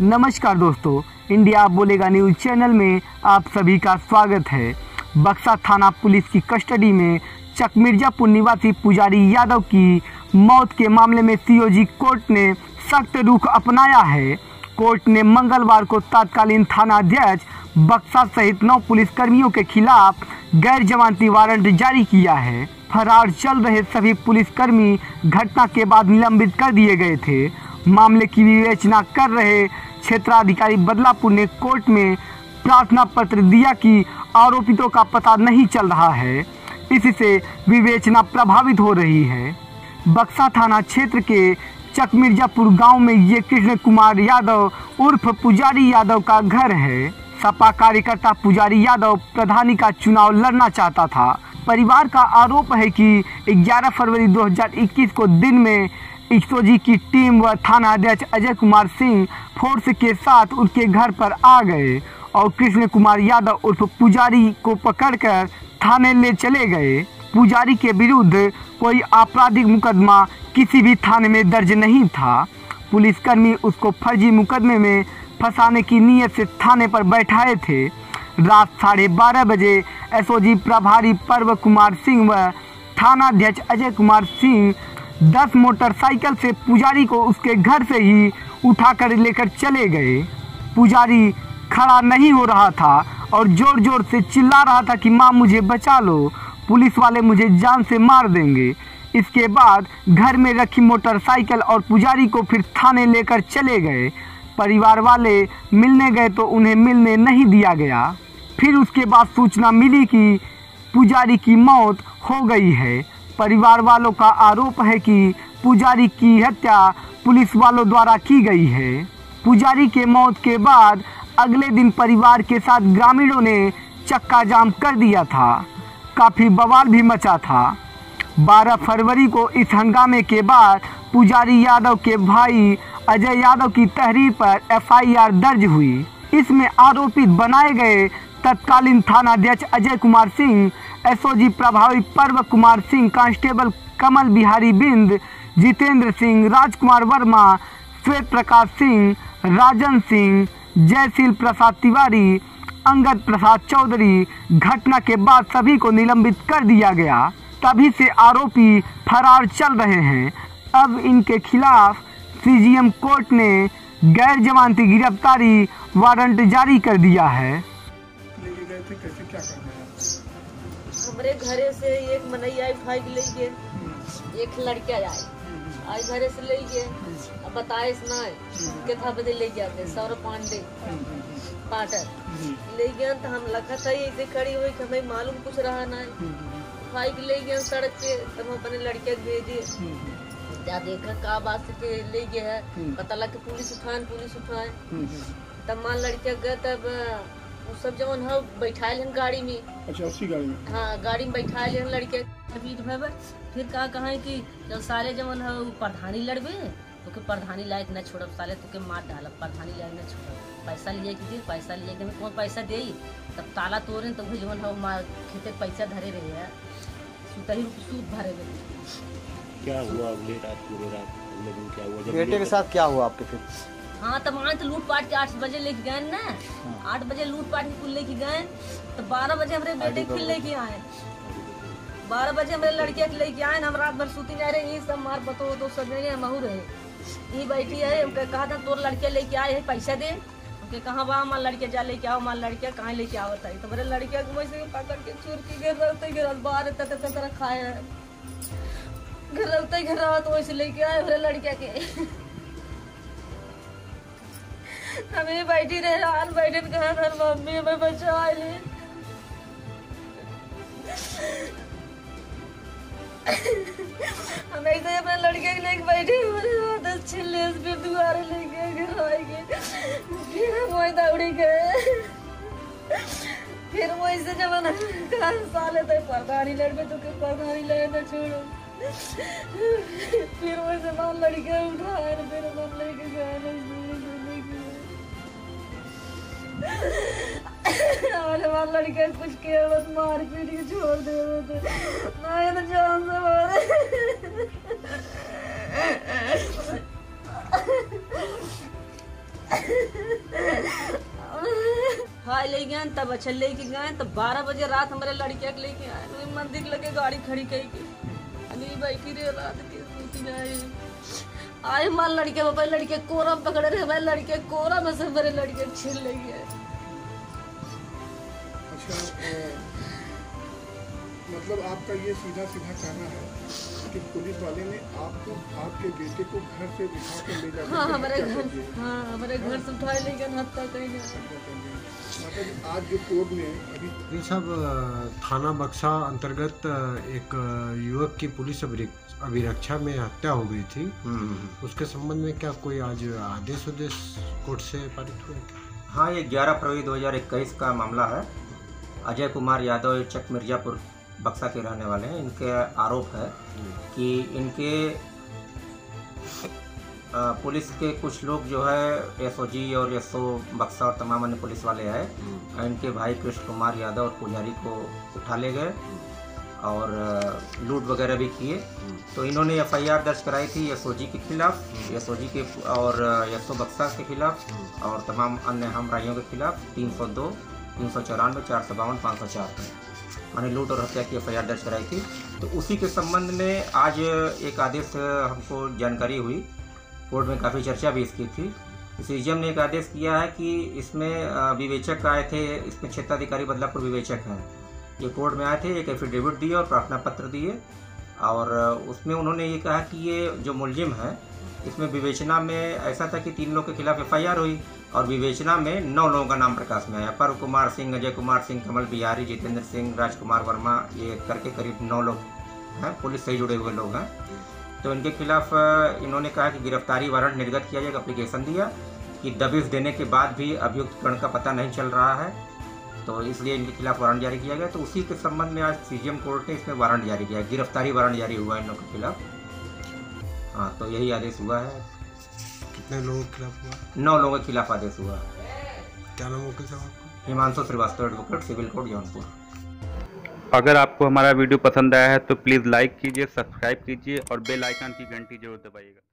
नमस्कार दोस्तों, इंडिया बोलेगा न्यूज़ चैनल में आप सभी का स्वागत है। बक्सा थाना पुलिस की कस्टडी में चक मिर्जापुर निवासी पुजारी यादव की मौत के मामले में सीओजी कोर्ट ने सख्त रुख अपनाया है। कोर्ट ने मंगलवार को तत्कालीन थाना अध्यक्ष बक्सा सहित नौ पुलिसकर्मियों के खिलाफ गैर जमानती वारंट जारी किया है। फरार चल रहे सभी पुलिसकर्मी घटना के बाद निलंबित कर दिए गए थे। मामले की विवेचना कर रहे क्षेत्राधिकारी बदलापुर ने कोर्ट में प्रार्थना पत्र दिया कि आरोपितों का पता नहीं चल रहा है। इससे विवेचना प्रभावित हो रही है। बक्सा थाना क्षेत्र के चक मिर्जापुर गाँव में ये कृष्ण कुमार यादव उर्फ़ पुजारी यादव का घर है। सपा कार्यकर्ता पुजारी यादव प्रधानी का चुनाव लड़ना चाहता था। परिवार का आरोप है कि 11 फरवरी 2021 को दिन में इक्सोजी की टीम व थाना अध्यक्ष अजय कुमार सिंह फोर्स के साथ उनके घर पर आ गए और कृष्ण कुमार यादव उर्फ़ पुजारी को पकड़कर थाने ले चले गए। पुजारी के विरुद्ध कोई आपराधिक मुकदमा किसी भी थाने में दर्ज नहीं था। पुलिसकर्मी उसको फर्जी मुकदमे में फंसाने की नीयत से थाने पर बैठाए थे। रात साढ़े बारह बजे एसओजी प्रभारी पर्व कुमार सिंह व थानाध्यक्ष अजय कुमार सिंह दस मोटरसाइकिल से पुजारी को उसके घर से ही उठाकर लेकर चले गए। पुजारी खड़ा नहीं हो रहा था और ज़ोर ज़ोर से चिल्ला रहा था कि, माँ, मुझे बचा लो। पुलिस वाले मुझे जान से मार देंगे। इसके बाद घर में रखी मोटरसाइकिल और पुजारी को फिर थाने लेकर चले गए। परिवार वाले मिलने गए तो उन्हें मिलने नहीं दिया गया। फिर उसके बाद सूचना मिली कि पुजारी की मौत हो गई है। परिवार वालों का आरोप है कि पुजारी की हत्या पुलिस वालों द्वारा की गई है। पुजारी के मौत के बाद अगले दिन परिवार के साथ ग्रामीणों ने चक्का जाम कर दिया था। काफ़ी बवाल भी मचा था। 12 फरवरी को इस हंगामे के बाद पुजारी यादव के भाई अजय यादव की तहरीर पर एफआईआर दर्ज हुई। इसमें आरोपित बनाए गए तत्कालीन थानाध्यक्ष अजय कुमार सिंह, एसओजी प्रभावी पर्व कुमार सिंह, कांस्टेबल कमल बिहारी बिंद, जितेंद्र सिंह, राजकुमार वर्मा, श्वेत प्रकाश सिंह, राजन सिंह, जयशील प्रसाद तिवारी, अंगद प्रसाद चौधरी। घटना के बाद सभी को निलंबित कर दिया गया। तभी से आरोपी फरार चल रहे हैं। अब इनके खिलाफ सीजीएम कोर्ट ने गैर जमानती गिरफ्तारी वारंट जारी कर दिया है। हमरे घरे से एक मनैया के ले गए एक लड़का आए आई घरे से ले गए बताए ना कितना बजे ले जाते सौरभ पांडे, पाटर। ले गए तो हम लखा था ऐसे खड़ी हुई कि हमें मालूम कुछ रहा ना उठाई ले गए सड़क पे, तब हम अपने लड़के भेजे। जा देखा का बात से के ले गए है? पता लग के पुलिस उठाए पुलिस उठाए। तब मान लड़के गए तब वो सब जवन है बैठाए हन गाड़ी में। अच्छा उसी गाड़ी में? हाँ गाड़ी में लड़के। अभी फिर कहा कहा कि जब सारे जवन है उ प्रधानी लड़बे। तो के प्रधानी लायक न छोड़ब साले तो के मार डालब। प्रधानी लायक न छोड़ब। पैसा लिए कि दे पैसा लिए कि कौन पैसा दे तब ताला तोड़े तो जवन है खेते पैसा धरे रहे है। सुतही सूद भरे रहे क्या हुआ अगले रात पूरे रात अगले दिन क्या हुआ? जब बेटे के साथ क्या हुआ आपके फिर? हाँ तब वहाँ तो लूट पाट के आठ बजे लेके गए ना। आठ बजे लूट पाट के कुल लेके गए। तो बारह बजे हमारे बेटे के लेके आए। बारह बजे हमारे लड़के के लेके आए हम रात भर सूती जा रहे ये सब मार बतो तो सब जगह महू रहे ये बैठी है हमके कहा था तोर लड़के लेके आए है पैसा दे। हमके कहाँ बा हमार लड़के जा लेके आओ हमार लड़के कहाँ लेके आवत है तो मेरे लड़के को वैसे पकड़ के चूर के गिर रहते गिर बाहर तक तरह खाए है घर रहते घर रहा तो वैसे लेके आए मेरे लड़के के। हमें बैठी रहे रात बैठे कहा था मम्मी हमें बचा ले। हम ऐसे ही अपने लड़के के लेके बैठे अच्छे लेस फिर दोबारा लेके घर आएँगे फिर हम वही दौड़ी गए। फिर वही से जब हम कहा, साले तो परदानी लड़के तो के परदानी लड़े ना छोड़ो? फिर वो तमाम लड़के उठाए फिर तमाम लड़के गए और हमारे लड़के कुछ के बस मार पीट के छोड़ दे रहे थे तो। मैं तो जान से मारे हाय ले गए तब अच्छा लेके गए तो बारह बजे रात हमारे लड़के लेके आए तो मंदिर लगे गाड़ी खड़ी कही के भाई की रे रात के सूती जाए आए माल लड़के बाबा, लड़के कोरा पकड़े रहे हमारे लड़के कोरा में से मेरे लड़के छीन ले गए मतलब आपका ये सीधा सीधा कहना है कि पुलिस वाले ने आपको आपके बेटे को घर से उठा कर ले जाकर हाँ हमारे घर हाँ हमारे घर से उठाए ले गए हत्या कहीं कर दिया? मतलब आज जो कोर्ट में अभी अ, थाना बक्सा अंतर्गत एक युवक की पुलिस अभिरक्षा में हत्या हो गई थी। उसके संबंध में क्या कोई आज आदेश उदेश कोर्ट से पारित हुए? हाँ ये 11 फरवरी 2021 का मामला है। अजय कुमार यादव चक मिर्जापुर। बक्सा के रहने वाले हैं। इनके आरोप है कि इनके पुलिस के कुछ लोग जो है एसओजी और एसओ बक्सा और तमाम अन्य पुलिस वाले आए। इनके भाई कृष्ण कुमार यादव और पुजारी को उठा ले गए और लूट वगैरह भी किए। तो इन्होंने एफआईआर दर्ज कराई थी एसओजी के खिलाफ एसओजी के और एसओ बक्सा के खिलाफ और तमाम अन्य हमराइयों के खिलाफ तीन सौ दो तीन सौ चौरानवे चार सौ बावन पाँच सौ चार। मैंने लूट और हत्या की एफआईआर दर्ज कराई थी। तो उसी के संबंध में आज एक आदेश हमको जानकारी हुई। कोर्ट में काफ़ी चर्चा भी इसकी थी। सीजीएम ने एक आदेश किया है कि इसमें विवेचक आए थे, इसमें क्षेत्राधिकारी बदलापुर विवेचक हैं। ये कोर्ट में आए थे, एक एफिडेविट दिए और प्रार्थना पत्र दिए। और उसमें उन्होंने ये कहा कि ये जो मुलजिम है, इसमें विवेचना में ऐसा था कि तीन लोग के खिलाफ एफआईआर हुई। और विवेचना में नौ लोगों का नाम प्रकाश में आया। पर्व कुमार सिंह, अजय कुमार सिंह, कमल बिहारी, जितेंद्र सिंह, राजकुमार वर्मा, ये करके करीब नौ लोग हैं, पुलिस से ही जुड़े हुए लोग हैं। तो इनके खिलाफ इन्होंने कहा कि गिरफ्तारी वारंट निर्गत किया जाएगा अप्लीकेशन दिया कि दबिश देने के बाद भी अभियुक्त कर्ण का पता नहीं चल रहा है। तो इसलिए इनके खिलाफ वारंट जारी किया गया। तो उसी के संबंध में आज सीजीएम कोर्ट ने इसमें वारंट जारी किया गिरफ्तारी वारंट जारी हुआ है इन लोगों के खिलाफ। हाँ तो यही आदेश हुआ है। कितने लोगों के खिलाफ हुआ? नौ लोगों के खिलाफ आदेश हुआ। क्या नाम वकील साहब आपका? Himanshu Srivastava advocate civil court Jaunpur. अगर आपको हमारा वीडियो पसंद आया है तो प्लीज़ लाइक कीजिए सब्सक्राइब कीजिए और बेल आइकन की घंटी ज़रूर दबाइएगा।